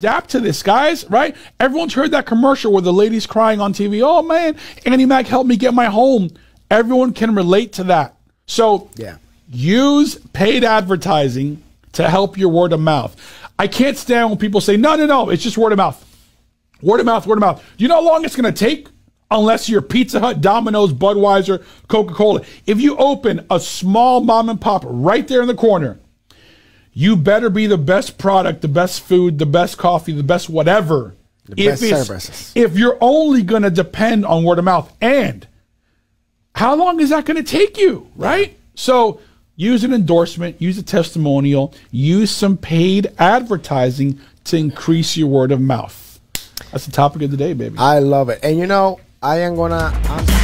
adapt to this, guys, right? Everyone's heard that commercial where the lady's crying on TV. Oh man, Andy Mack helped me get my home. Everyone can relate to that. So Yeah. use paid advertising to help your word of mouth. I can't stand when people say, no, no, no, it's just word of mouth. Word of mouth, word of mouth. You know how long it's going to take? Unless you're Pizza Hut, Domino's, Budweiser, Coca Cola. If you open a small mom and pop right there in the corner, you better be the best product, the best food, the best coffee, the best whatever. The best services. If you're only going to depend on word of mouth, and how long is that going to take you, right? So use an endorsement, use a testimonial, use some paid advertising to increase your word of mouth. That's the topic of the day, baby. I love it. And you know, I am gonna I'm